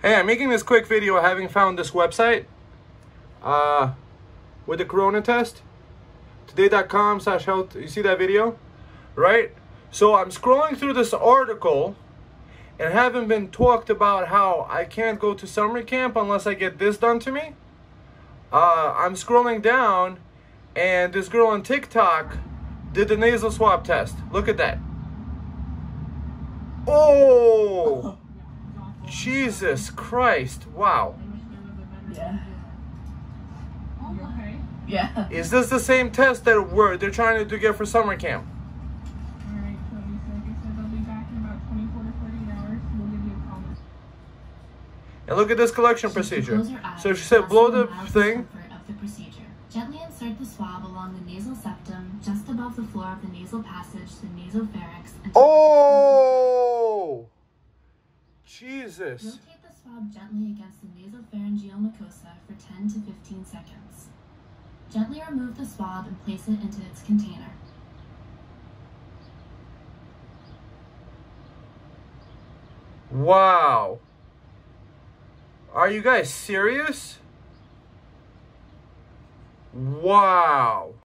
Hey, I'm making this quick video having found this website uh, with the corona test. Today.com slash health. You see that video? Right? So I'm scrolling through this article and haven't been talked about how I can't go to summer camp unless I get this done to me. Uh, I'm scrolling down and this girl on TikTok did the nasal swab test. Look at that. Oh! Jesus Christ. Wow. Yeah. Okay? Yeah. Is this the same test that we're, they're trying to get for summer camp? Alright, so like I said, they'll be back in about 24 to 48 hours. We'll give you a call. And look at this collection So procedure. eyes, So she said fast blow the thing. Of the procedure. Gently insert the swab along the nasal septum, just above the floor of the nasal passage, the nasopharynx. until- Oh! Jesus. Rotate the swab gently against the nasopharyngeal mucosa for 10 to 15 seconds. Gently remove the swab and place it into its container. Wow. Are you guys serious? Wow.